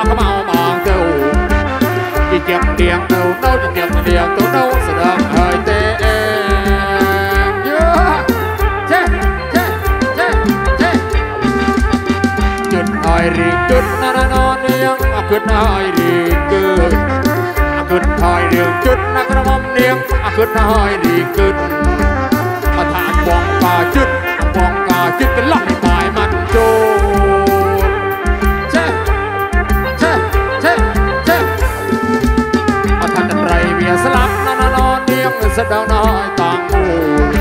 អក្បោបងទៅជាជាងទៀងទៅទៅជាជាងទៀងទៅទៅស្ដាប់ហើយទេអេយេចេចេចេចេជន់ហើយរីជន់ណារណននាងអគុណហើយរីជន់អគុណហើយរីជន់ណាក្រមុំនាងអគុណហើយរីជន់មកថាបងកាជិតបងកាជិតកន្លង សដងដល់តងមូល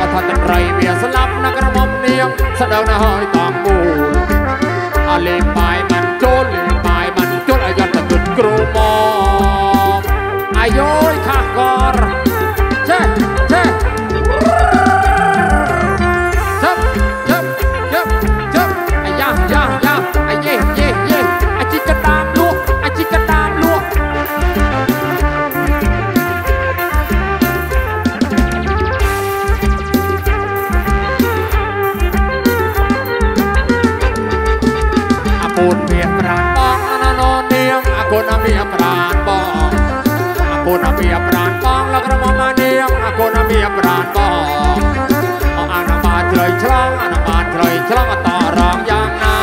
អថាកត្រៃវាស្លាប់នៅក្រមុំនាងសដងដល់តងមូលអលេបាយបានចូលលេបាយបានចូលអាយតគុតគ្រូមកអាយយ របស់ម៉ានាងអគុណមានប្រាណកអអានបានជ្រៃឆ្លងអានបានជ្រៃឆ្លងអតរងយ៉ាងណា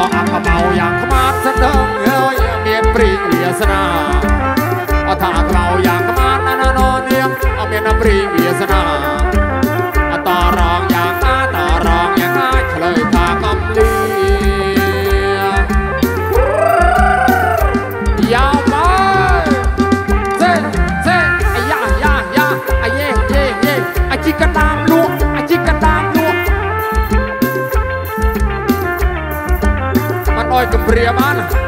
អអាកបោយ៉ាងខ្មាត់សដងអើយមានព្រីងវាសនាអថាក្រោយ៉ាងខ្មាត់ណាណោនាងអមានព្រីងវាសនា ព្រាបាន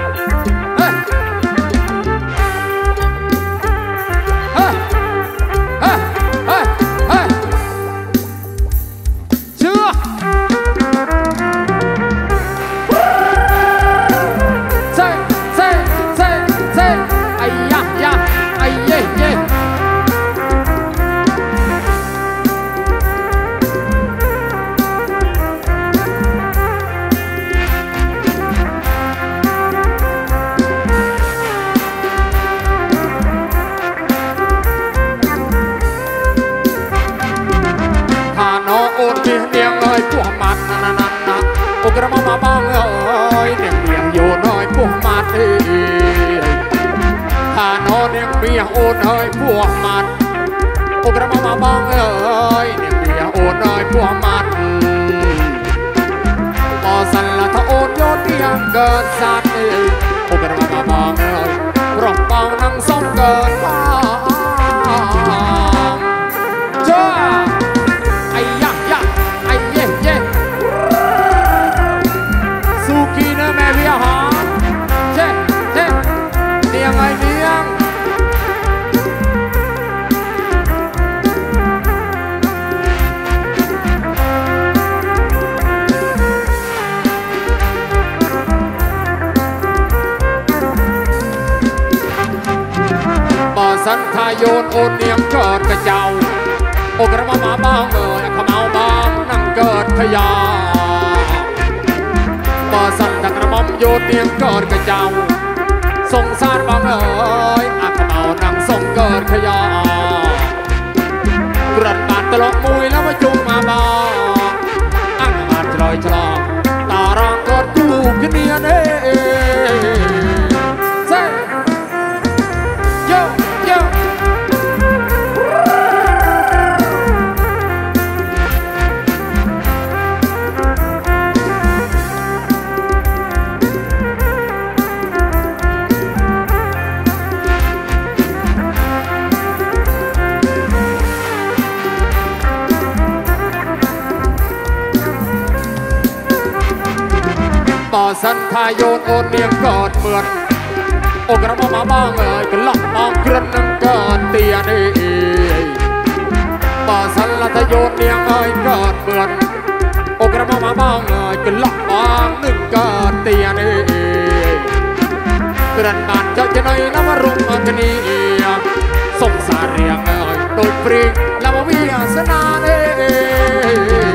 យូនអូននាងចតកចៅអូក្រមមកបងមើលខ្មៅបងនឹងកើតខ្យាបើសិនតែក្រមយូននាងចតកចៅសង្សារបងអើយអាខ្មៅនឹងសងកើតខ្យាក្រិតបានត្រឡប់មួយ แล้วมาจู ថាយោនអូននាងកត់មឿនអូនក្រមុំមកបងអើយកន្លោះមកក្រឹននឹងកត់ទៀនេះបើសិនថាយោននាងអើយកត់មឿនអូនក្រមុំមកបងអើយកន្លោះបងនឹងកត់ទៀនេះក្រឹនបានចុចចំណុយនៅរុំគ្នាសុំសារៀងអើយដូចព្រីងឡើងមកវាសនានេះ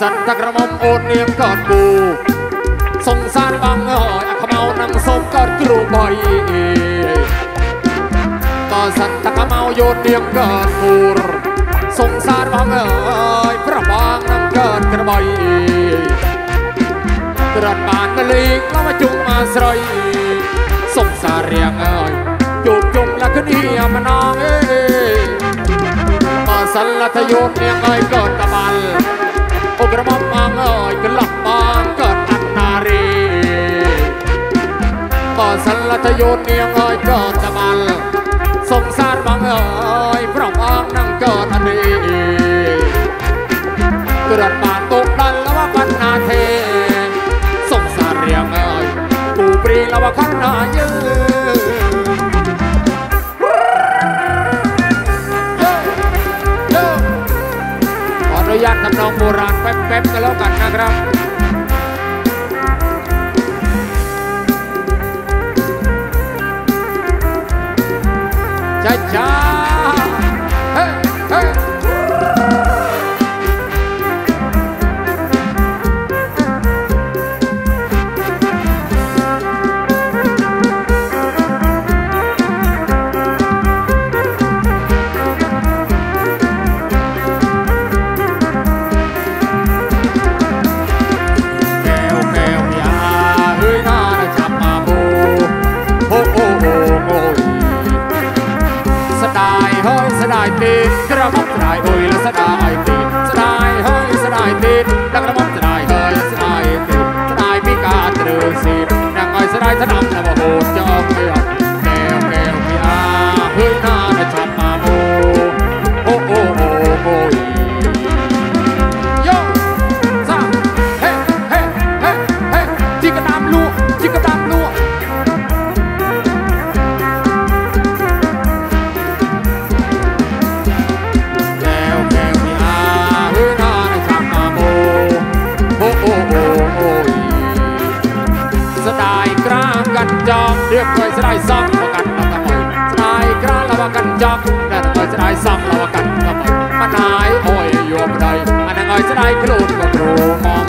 សិនតែក្រមុំអូននាងកត់គូសង្សារបងអើយអាខ្មៅនឹងសូមកត់គ្រូបៃបើសិនតែខ្មៅយោនាងកត់គូសង្សារបងអើយប្របងនឹងកត់ក្របីត្រាត់បានកលីក្លំជុំអាស្រ័យសង្សាររៀងអើយជុំជុំលក្ខណីអំណងអេបើសិនលទ្ធយោនាងអើយកត់តបាល់ ក្រមុំបងអើយក្លោះបងកើតអត្តារីក៏សិលតយោនាងអើយក៏តបាល់សង្សារបងអើយប្រំអងនឹងកើតអនីក្រាត់បានទុកដល់លវកណ្ណាទេសង្សាររៀងអើយគូព្រីលវកណ្ណា สดายกล้ากันจอกเรียบเลยสดายซ้ำละกันละกันสดายกราาละว่ากันจอกแต่เลยสดายซอกละว่ากันละกันมันายโอ้ยโยมใดอันนั้นเลยสดายกระโดดกระโดมอง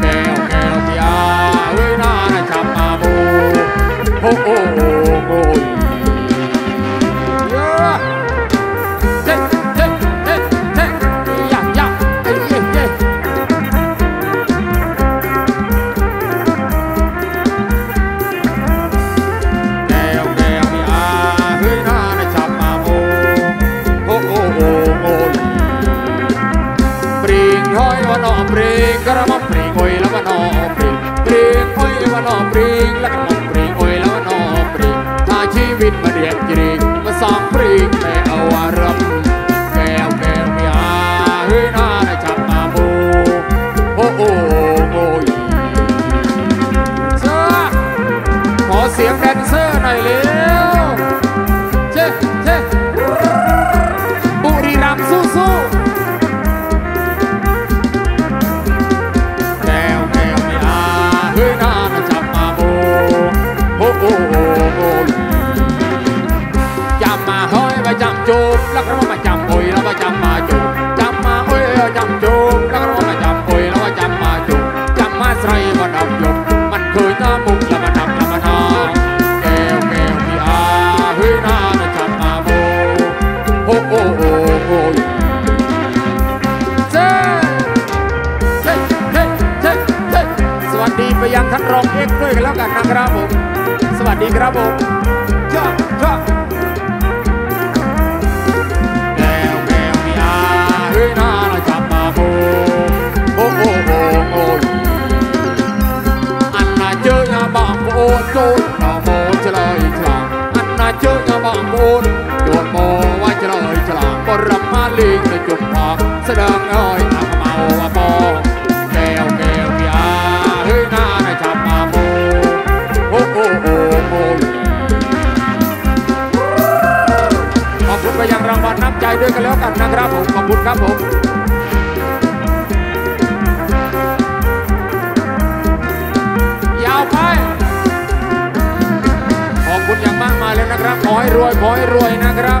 แก้วแก้วเบียร์เฮ้ยน่าจับมาบูโอ้โอ้โอ้ิตมาเรียนกรีกมาสองปรีกแม่เอาอารมแก้วแก้วมีอาเฮ้ยน้าได้จับมาบูโอ้โอโอยเสื้อขอเสียงแดนเซอร์หน่อยเลย กันแล้วกันนะครับผมขอบคุณครับผมยาวไปขอบคุณอย่างมากมายเลยนะครับขอให้รวยขอให้รวยนะครับ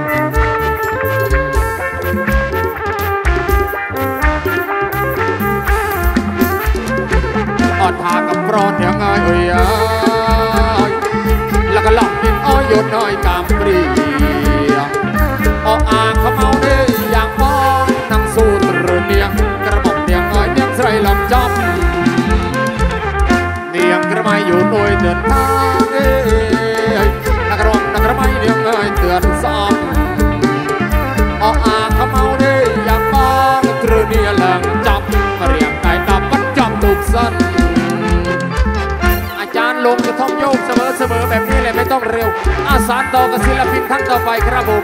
อดทางกับรอนเถียงเอ้ยเอ้ยแล้วก็หลอกดินอ้อยยดน้อยกามปรีออกอ่างเขาเมาเด้อย่างมองนั่งสู้ตรึเนียงกระบอกเนียงอ้อยเนียงใส่ลำจับเนียงกระไม่อยู่โดยเดินทางเอ้ยนักร้องนักระไมเนียงเอ้ยเตือนซ้อมออกอ่างเขาเมาเด้อย่างมองตรึเนียงลำจอม ท้องโยกเสมอเสมอแบบนี้เลยไม่ต้องเร็วอาสาต่อกับศิลปินทั้งต่อไปครับผม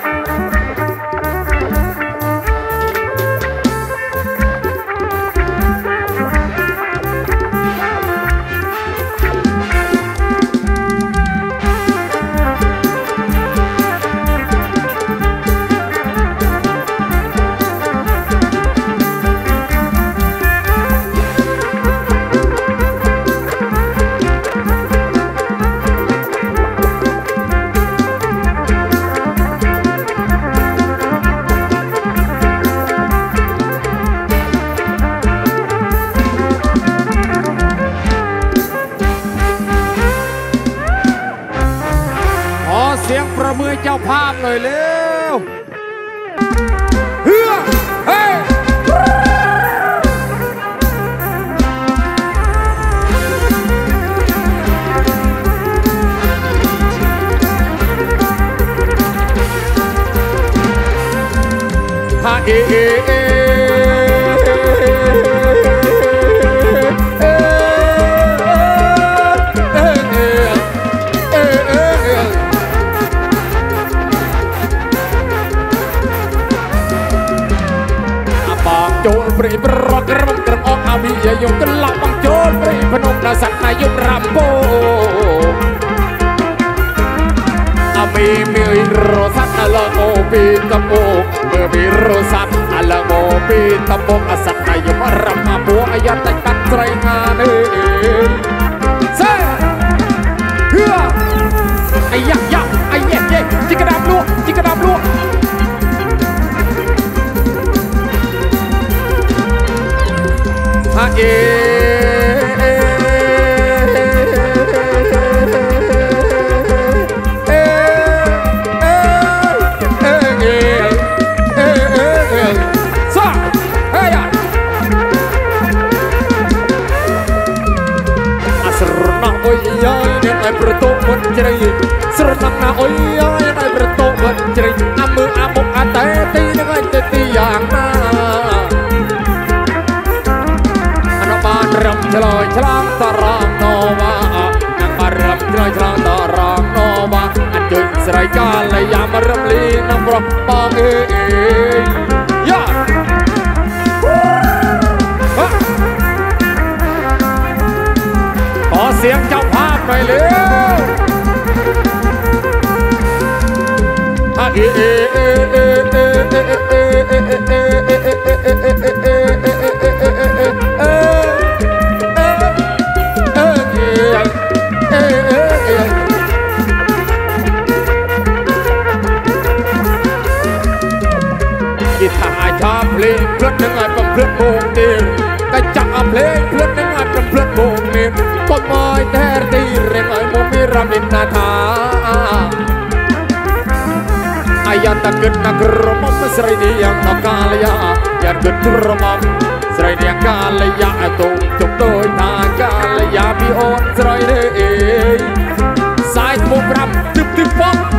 Yeah. ត់នឹងអត់បំភ្លឹកបងទេតែចាក់អាភ្លេងភ្លឹកនឹងអត់បំភ្លឹកបងទេគាត់មកតែទីរៀងឲ្យមកមានរំលឹកណាថាអាយ៉ាតាគិតណាក្រមំស្រីនាងអកាលយាយ៉ាគិតក្រមំស្រីនាងកាលយាទុំជុំដោយថាកាលយាពីអូនស្រីនេះសាយមុខ5ទឹកទឹកផង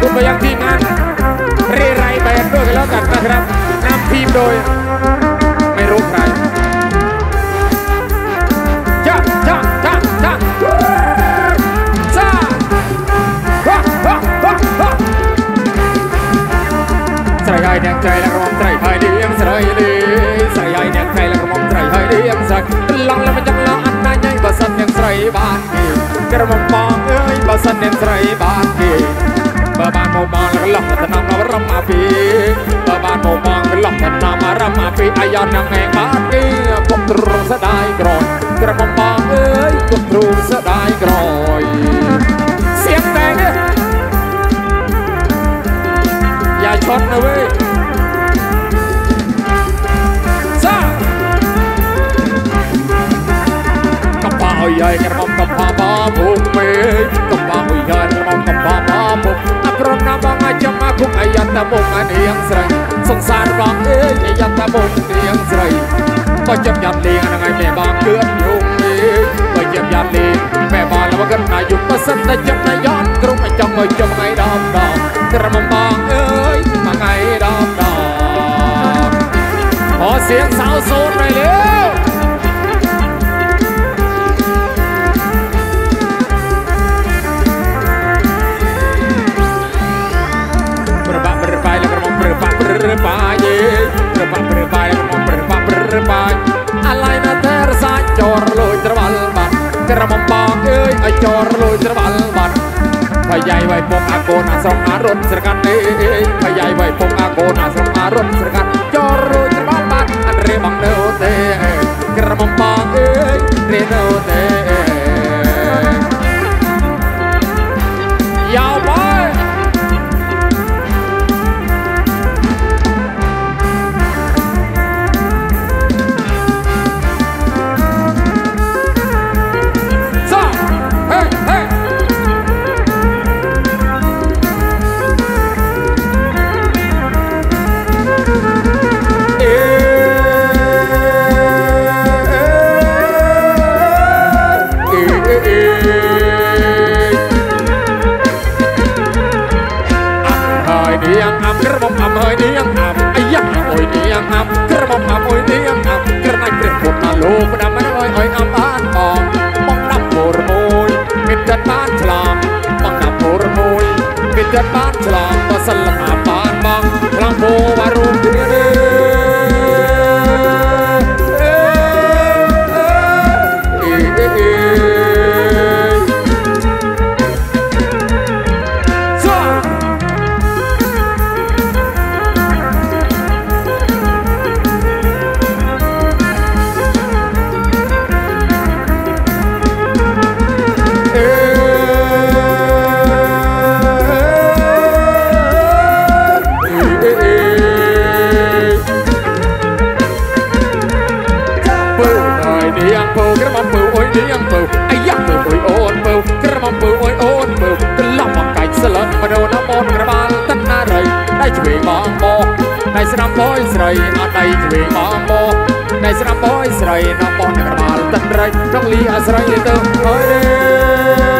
คุณไปยังทีมงานเรไรแบนด้วยกันแล้วกันนะครับนำทีมโดย ไม่รู้ใครจ้าจ้าจ้าจ้าจ้าฮ่าฮ่าฮ่าฮ่าใส่ให้แดงใจแล้วกระมอมใส่ให้เดียงใส่ดีใส่ให้แดงใจแล้วกระมอมใส่ให้เดียงใส่ลองแล้วมันจังลองอันนั้นยังบ่สันยังใส่บ้านกีกระม่อมมองเอ้ยบ่สันยังใส่บ้าน បានមកមកកន្លោះដំណាំរំអាពីបើបានមកមកកន្លោះដំណាំរំអាពីអាយ៉នហ្នឹងឯងបានគេពុកទ្រសដាយក្រយក្រមុំបងអើយពុកទ្រសដាយក្រយសៀងតែងយ៉ាឈត់នៅវិញឲ្យឯងក្រមុំកំផាបោភូមិមេក តែមុខអានាងស្រីសង្សាររងអើយយ៉ាងតែមុខនាងស្រីបើចាប់យ៉ាត់លេងហ្នឹងឯងមេបងគឺអត់យំទេបើចាប់យ៉ាត់លេងមេបងលវកណាយុបសិនតែចិត្តតែយត់ក្រុមចង់ឲ្យចាំថ្ងៃដល់ដល់ក្រមបងអើយមួយថ្ងៃដល់ដល់អូសៀងសៅសូនទៅលើ ព្រះបាទព្រះបាទព្រះបាទព្រះបាទព្រះបាទអាឡៃណាតែរសាច់ចរលួយត្រវល់បាត់ក្រមបងអើយឲ្យចរលួយត្រវល់បាត់បាយយាយវាយពងអាកូនអាស្រងអារុនស្រកាត់អេបាយយាយវាយពងអាកូនអាស្រងអារុនស្រកាត់ចរលួយត្រវល់បាត់អត់រេបងនៅទេក្រមបងអើយរេនៅទេ ហើយនាងអាប់ក្រមុំអាប់ហើយនាងអាប់អាយ៉ាអុយនាងអាប់ក្រមុំអាប់អុយនាងអាប់ក្រណាច់ព្រះពុទ្ធលោកផ្ដាំរយអុយអាប់បានបងបងដាប់ពរមួយមានចិត្តបានឆ្លងបងដាប់ពរមួយមានចិត្តបានឆ្លង បយស្រីអត់ដៃជ្វេងអមោអ្នកស្រាប់បយស្រីនៅបោះនៅក្បាលទឹកត្រីក្នុងលីអាស្រ័យទៅហើយទេ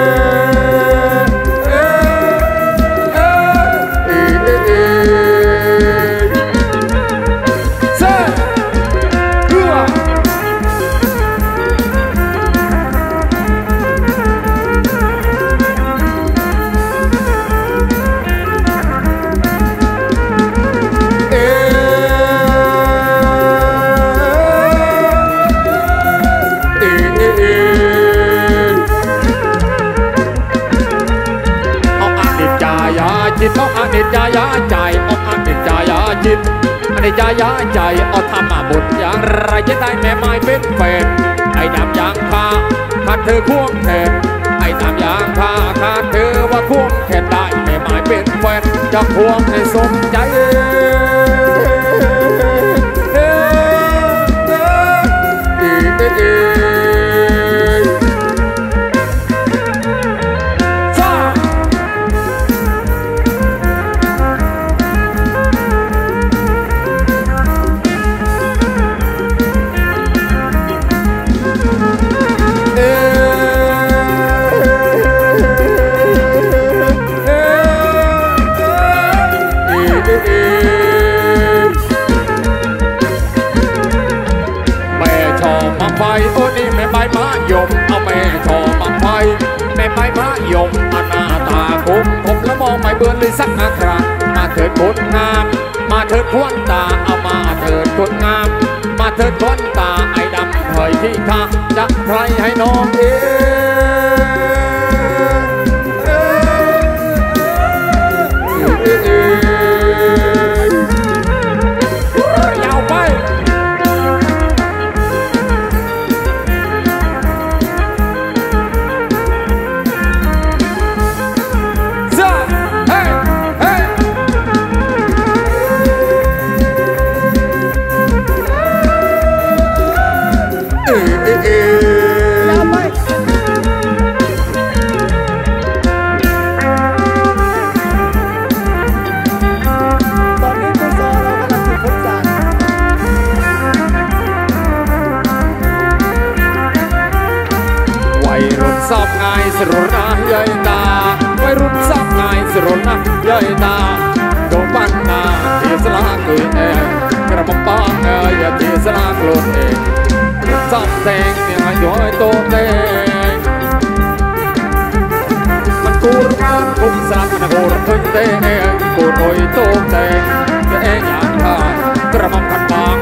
ิตอันนี้จะย้ายใจเอาทำมาบุญอย่างไรจะได้แม่ไม้เป็นเฟนไอ้ดำยางพาขาดเธอควงแทนไอ้ดำยางพาขาดเธอว่าควงแทนได้แม่ไม้เป็นเฟนจะควงให้สมใจ ยมอาหน้าตาคมผมแล้วมองไม่เบื่อเลยสักอาครามาเถิดคนงาม มาเถิดควนตาเอามาเถิดคนงาม มาเถิดควนตาไอ้ดำเผยที่ข้าจะใครให้น้องเอง ស្រណះយាយតាវ័យรุ่นសាប់ងាយស្រណះយាយតាកុំបានណាវាស្លាគឺអេក្រមបងអើយវាស្លាខ្លួនអេសំតែងមានអាយុឲ្យតូទេមិនគួរបានគុំស្រាប់មិនគួរទុញទេគួរអុយតូទេតែអេយ៉ាងថាក្រមបង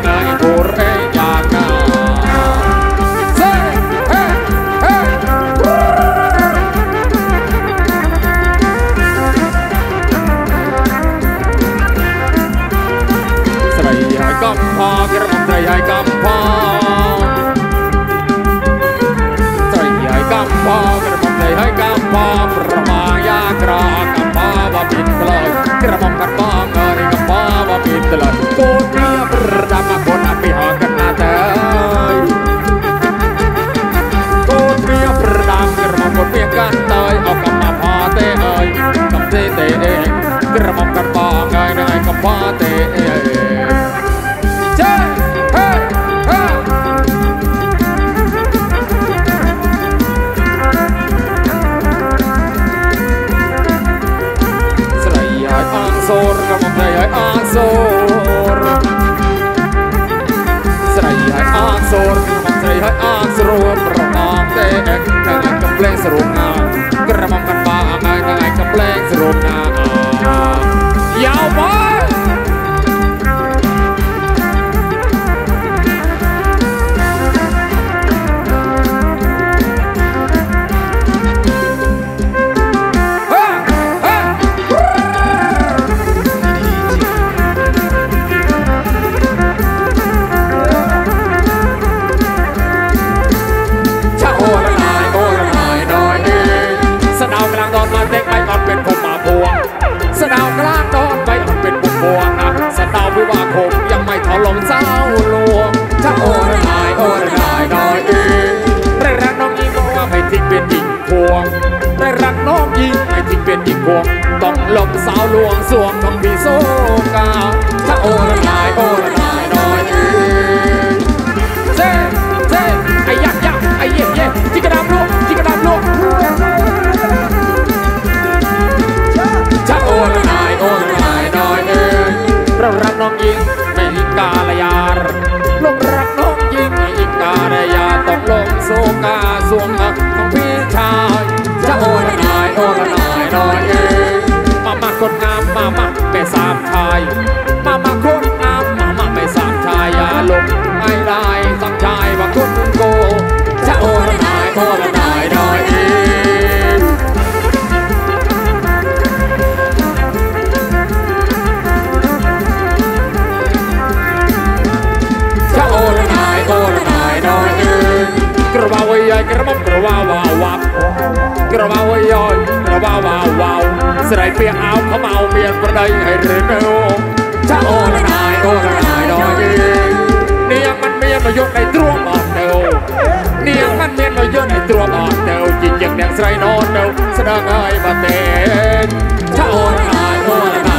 យាយកំពងត្រៃយាយកំពងក្រមុំនៃហើយកំពងប្រមាយាក្រកំពងបបិទក្លោចក្រមុំកំពង ក៏មកស្រីហើយអងស្រួលប្រងទេនឹងកំប្លែងស្រួលណាក្រមុំកាន់បាថ្ងៃថ្ងៃកំប្លែងស្រួលណា ววิวาคมยังไม่ถอลงเศร้าลวงชะโอละนายโอละนายน้อยเองได้รักน้องยิงบอกว่าไม่ทิ้งเป็นหญิงพวง ได้รักน้องยิงไม่ทิ้งเป็นหญิงพวง ต้องลงสาวลวงสวงต้องมีโซกาชะโอละนายโอละนายน้อยเองเซ่เซ่ไอ้ยักยักไอ้เย่เย่จิกกระดาามายมามาคนงามมามาไม่สามชายอย่าลงไม่ได้สังชายว่าคุณโกชะโอละนายโอละนายน้อยเองชะโอละนายโอละนายน้อยเองกระว่าวใหญ่กระมังกระว่าวาวับกระว่าวใหญ่กระว่าวาวาว ស្រីពាក់អាវខ្មៅមានប្រដីហើយឬនៅចាអូនណាយអូនណាយដល់យីនាងមិនមានប្រយោជន៍នៃទ្រាំអត់ទៅនាងមិនមានប្រយោជន៍នៃទ្រាំអត់ទៅជាជាងនាងស្រីណោទៅស្ដឹងហើយបើទេចាអូនណាយអូនណាយ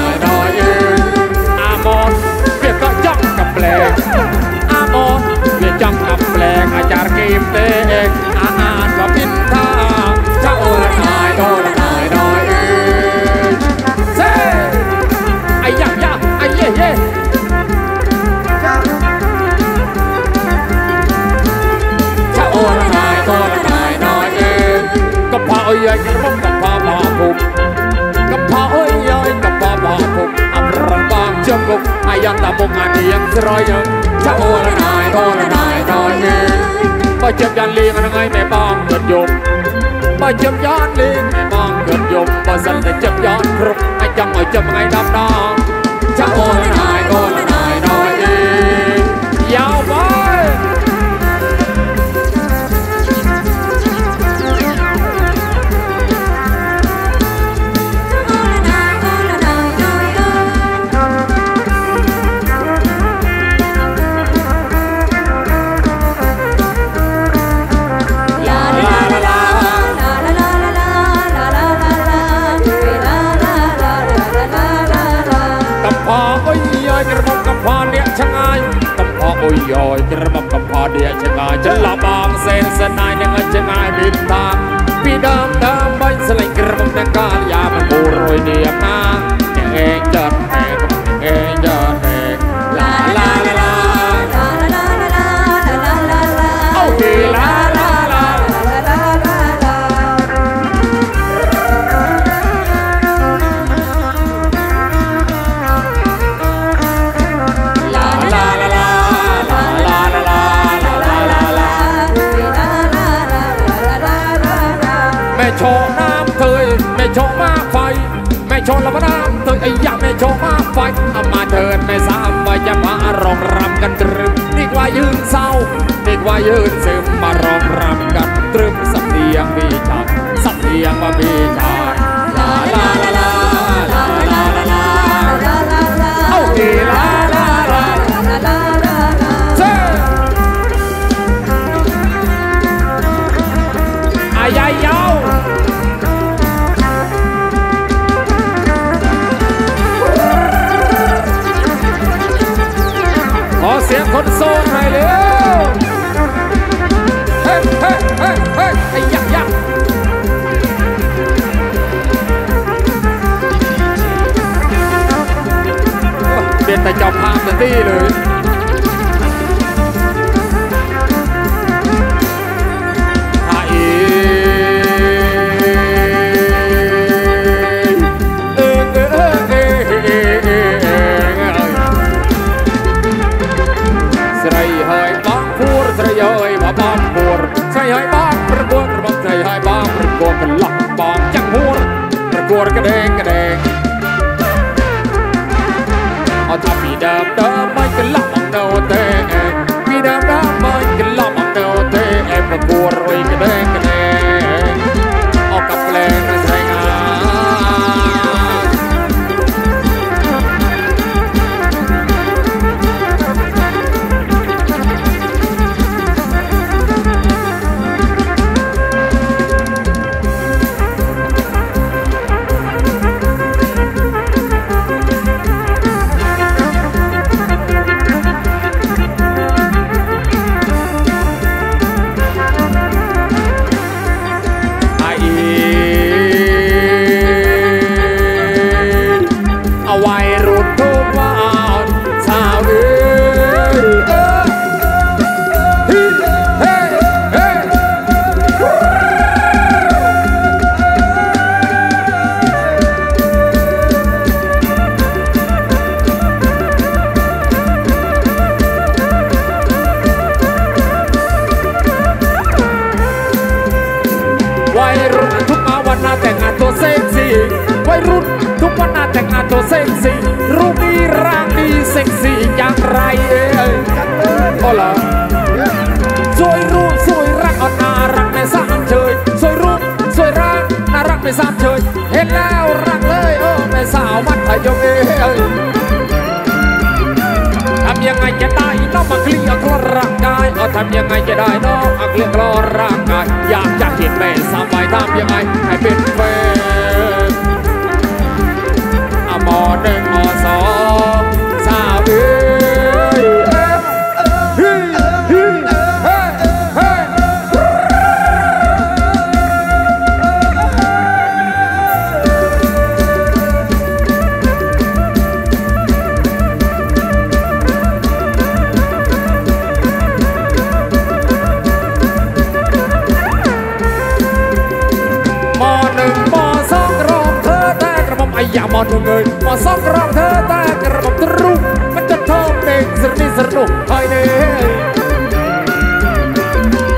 ស្រយចាអូនណាយអូនណាយអូនណាយបើជិបយ៉ាងលីងហ្នឹងឯងតែបងគិតយប់បើជិបយ៉ាងលីងបងគិតយប់បើសិនតែជិបយ៉ាងគ្រប់អាចចាំឲ្យជិបថ្ងៃ10ដងចាអូនណា ពុយយោត្រមកំផដៀចងាយចលបងសេនសណាយនឹងចងាយពីតាពីដើមដើមបាញ់ស្លេងក្រមតែកាលយ៉ាមិនគួររយនេះណា วันนาแต่งงานตัวเซ็กซี่วัยรุ่นทุกวันนาแต่งงานตัวเซ็กซี่รูปดีร่างดีเซ็กซี่อย่างไรเอ้ยโอ้ล่ะสวยรูปสวยรักอ่อนน่ารักไม่สามเชยสวยรูปสวยรักน่ารักไม่สามเชยเห็นแล้วรักเลยโอ้แม่สาวมัธยมเอ้ยทำยังไงจะได้น้องมาเคลียร์คลอร่างกายเอาทำยังไงจะได้น้องมาเคลียร์คลอร่างกายอยากจะเห็นแม่สาม តាមយ៉ាងឯងឲ្យពេលពេលអមនឹង មកទៅងើយមកសងរងធ្វើតែក្រមុំទ្រូមិនចិត្តធំពេកស្រនេះស្រនោះហើយនេះ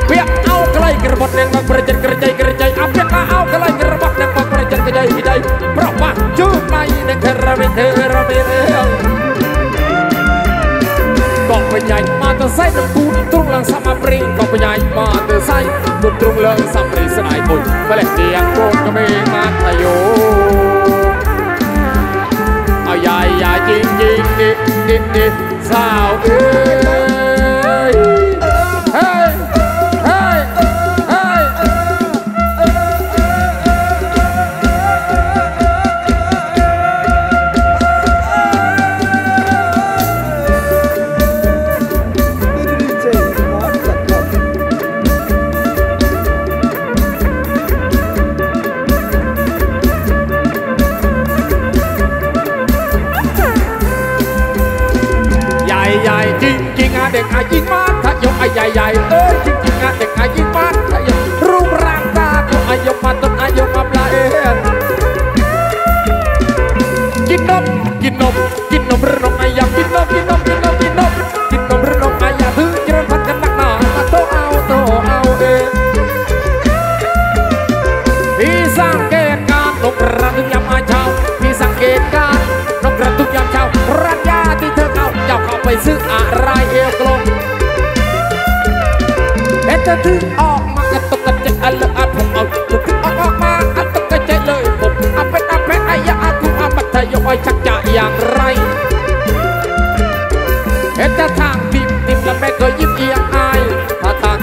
ពាក់អោក្លៃក្រមុំនឹងមកប្រជិតក្រជ័យក្រជ័យអពាក់អោក្លៃក្រមុំនឹងមកប្រជិតក្រជ័យវិដ័យប្រោះបាជូបដៃនឹងក្រវិធរមិនកបញ្ញាញមកទៅសៃនឹងគូទ្រង់ឡើងសមាព្រីកបញ្ញាញមកទៅសៃទ្រ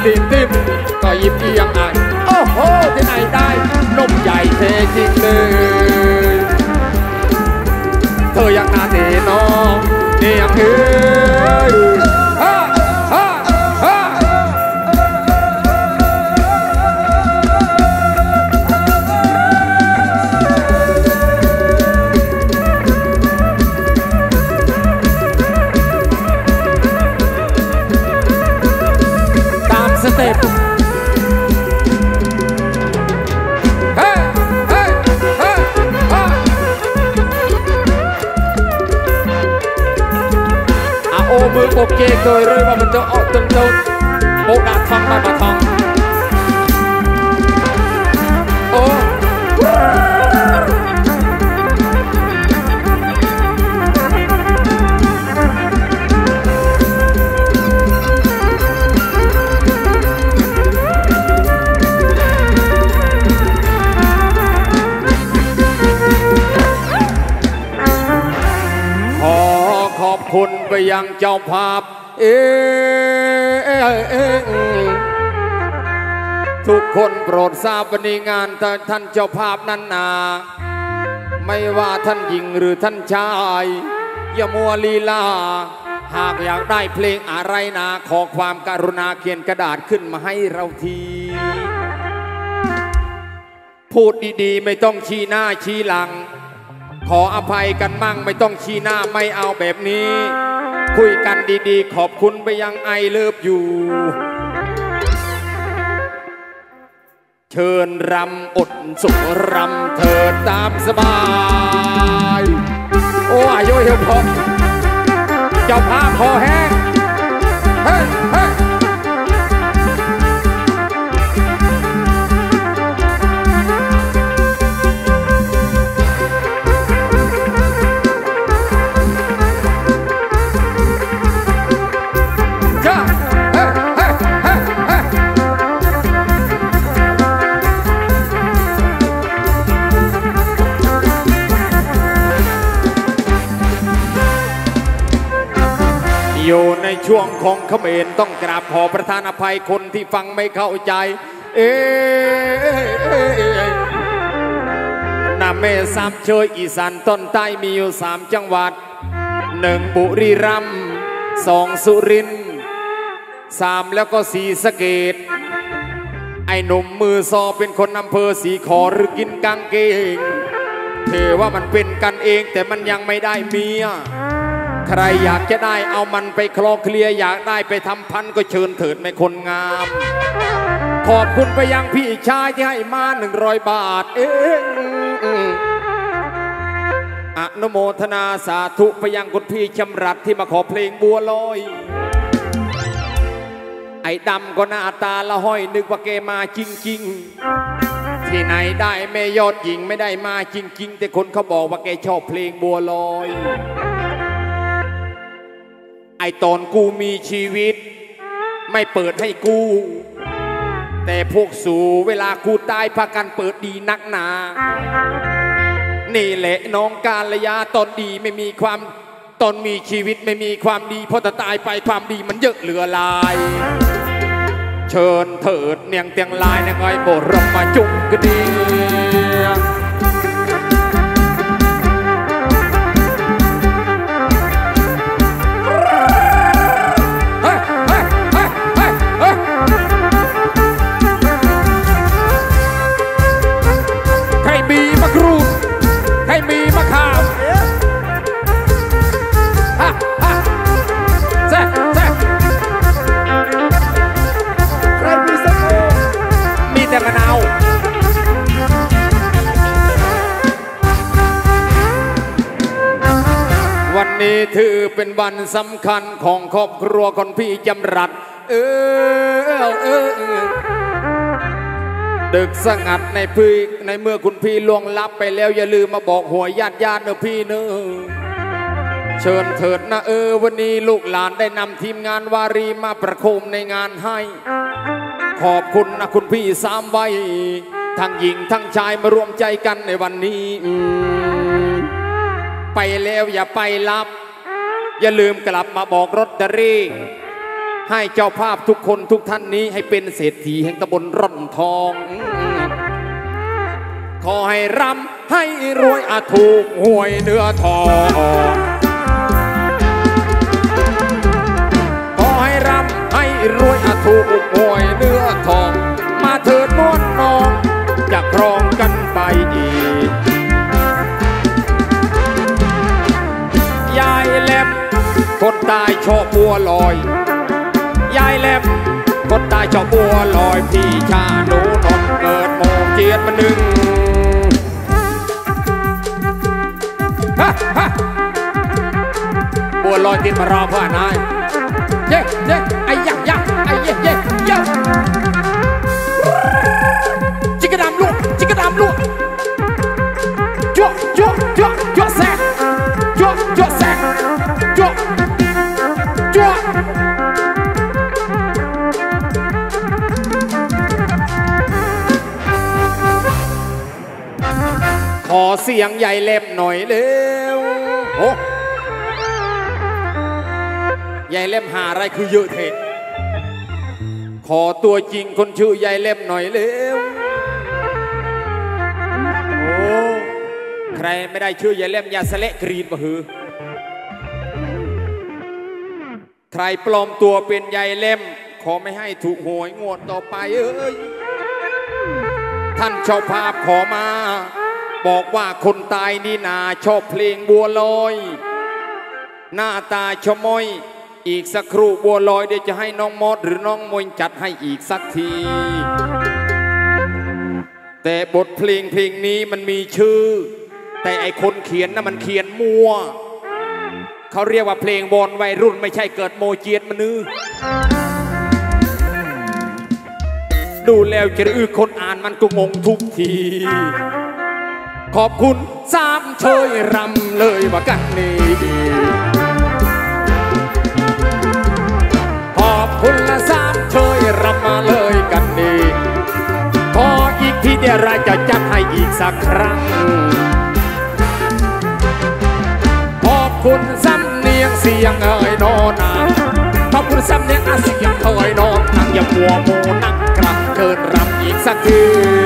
ติมติมก็ยิบเอียงอานโอ้โหที่ไหนได้นมใหญ่เทจริงเลยเธอยังนาเดน้องเนียงเอ้ย cuộc chê cười rơi vào mình cho ọ tình đâu bố đã thăng bài bà thăng ยังเจ้าภาพ เอทุกคนโปรดทราบวันนี้งานท่านเจ้าภาพนั้นนาไม่ว่าท่านหญิงหรือท่านชาย อย่ามัวลีลา หากอยากได้เพลงอะไรนาขอความการุณาเขียนกระดาษขึ้นมาให้เราที พูดดีๆ ไม่ต้องชี้หน้าชี้หลัง ขออภัยกันมั่งไม่ต้องชี้หน้าไม่เอาแบบนี้ คุยกันดีๆ ขอบคุณไปยังไอเลิฟอยู่ เชิญรำอดสุขรำเถิดตามสบาย โอ้อายุเหี่ยพอเจ้าภาพคอแห้งเฮ้เฮ้ ช่วงของเขมรต้องกราบขอประทานอภัยคนที่ฟังไม่เข้าใจ เอ๊ะนาเมสามเชยอีสานต้นใต้มีอยู่สามจังหวัดหนึ่งบุรีรัมย์สองสุรินทร์สามแล้วก็สีสะเกตไอ้หนุ่มมือซอเป็นคนอำเภอสีขอหรือกินกางเกงเธอว่ามันเป็นกันเองแต่มันยังไม่ได้เมีย ใครอยากจะได้เอามันไปคลอเคลียอยากได้ไปทำพันก็เชิญเถิดไม่คนงาม ขอบคุณไปยังพี่ชายที่ให้มาหนึ่งร้อยบาท เองอนุโมทนาสาธุไปยังคุณพี่จำรัดที่มาขอเพลงบัวลอยไอ้ดำก็หน้าตาละห้อยนึกว่าแกมาจริงๆ ที่ไหนได้แม่ยอดหญิงไม่ได้มาจริง ๆ แต่คนเขาบอกว่าแกชอบเพลงบัวลอย ไอตอนกูมีชีวิต ไม่เปิดให้กู แต่พวกสูเวลากูตายพากันเปิดดีนักหนา นี่แหละน้องกาลยาตอนดีไม่มีความตอนมีชีวิตไม่มีความดีพอจะตายไปความดีมันเยอะเหลือลาย เชิญเถิดเนียงเตียงลายนางไงโบรมมาจุกกระเดียเนี้ถือเป็นวันสำคัญของครอบครัวคนพี่จำรัดเออเออเออดึกสงัดในพี่ในเมื่อคุณพี่ล่วงลับไปแล้วอย่าลืมมาบอกหัวญาติญาติเนอะพี่เนอะเชิญเถิดนะเออ วันนี้ลูกหลานได้นำทีมงานวารีมาประโคมในงานให้ ขอบคุณนะคุณพี่สามวัยทั้งหญิงทั้งชายมารวมใจกันในวันนี้อื ไปแล้วอย่าไปรับ อย่าลืมกลับมาบอกรถตอรี่ ให้เจ้าภาพทุกคนทุกท่านนี้ให้เป็นเศรษฐีแห่งตำบลร่อนทองอืมขอให้ร่ำให้รวยอาถูกหวยเนื้อทองขอให้ร่ำให้รวยอาถูกหวยเนื้อ ชอบบัวลอย ยายแหลมคนตายชอบบัวลอย พี่ชาหนูนนเกิดโมงเจียนมาหนึ่งฮะฮะบัวลอยติดมารอพ่อนายเย้เย้ไอ้ยะยะไอ้เย้เย้เย้จิกกระดำลูกจิกกระดำลูกจั่วจั่วจั่วจั่วแซกจั่ว เสียงใหญ่เล็บหน่อยเร็วโอ้ยายเล่มหาอะไรคือเยอะเทขอตัวจริงคนชื่อยายเล่มหน่อยเร็วโอ้ใครไม่ได้ชื่อยายเล่มยาสเละกรีดมาหือใครปลอมตัวเป็นยายเล่มขอไม่ให้ถูกหวยงวดต่อไปเอ้ยท่านชอบภาพขอมา บอกว่าคนตายนี่นาชอบเพลงบัวลอย หน้าตาชมอย อีกสักครู่บัวลอยเดี๋ยวจะให้น้องมดหรือน้องมวยจัดให้อีกสักที แต่บทเพลงเพลงนี้มันมีชื่อ แต่ไอคนเขียนนะมันเขียนมัวเขาเรียกว่าเพลงวอนวัยรุ่นไม่ใช่เกิดโมเจียนมนือดูแล้วจะอือคนอ่านมันก็งงทุกที ขอบคุณสามเชยรำเลยว่ากันนี่ขอบคุณละสามเชยรำมาเลยกันดีขออีกทีเดียวเราจะจัดให้อีกสักครั้ง ขอบคุณสำเนียงเสียงเอ่ยโนนาขอบคุณสำเนียงอาเสียงเอ่ยโนนนั่งอย่ามัวโมนั่งกลับเกินรำอีกสักที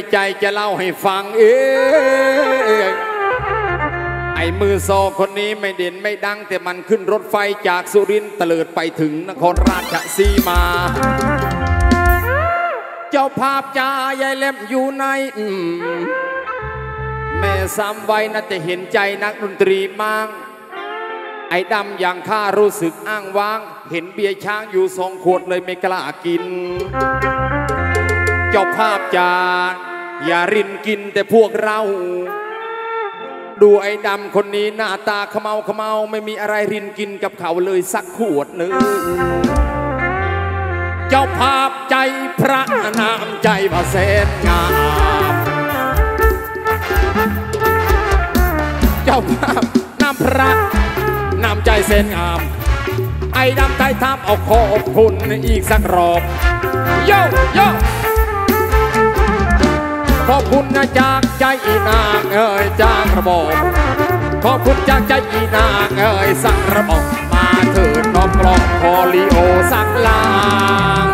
ในใจจะเล่าให้ฟังเองไอ้มือโซคนนี้ไม่เด่นไม่ดัง แต่มันขึ้นรถไฟจากสุรินทร์เตลิดไปถึงนครราชสีมา เจ้าภาพจ้ายายเล่มอยู่ในแม่สามไว้น่าจะเห็นใจนักดนตรีมั่งไอ้ดำอย่างข้ารู้สึกอ้างว้าง เห็นเบียร์ช้างอยู่สองขวดเลยไม่กล้ากิน เจ้าภาพจา อย่ารินกินแต่พวกเรา ดูไอ้ดำคนนี้หน้าตาขมเมาขมเมาไม่มีอะไรรินกินกับเขาเลยสักขวดหนึ่งเจ้าภาพใจพระนามใจพระเสนงามเจ้าภาพนามพระนามใจเสนงาม ไอ้ดำใจทำเอาขอบคุณอีกสักรอบโยโย ขอบคุณนะจากใจอีนางเอ่ยจากระบอกขอบคุณจากใจอีนางเอ่ยสักระบอกมาเถิดน้องกลองพอลิโอสักลาง